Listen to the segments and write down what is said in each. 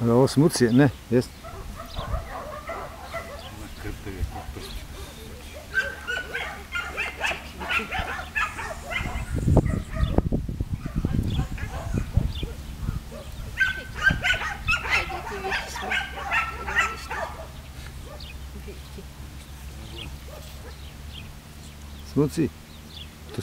Hello, smuci, ne, jest. Işte. Wielki. Smuci. Tu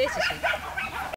谢是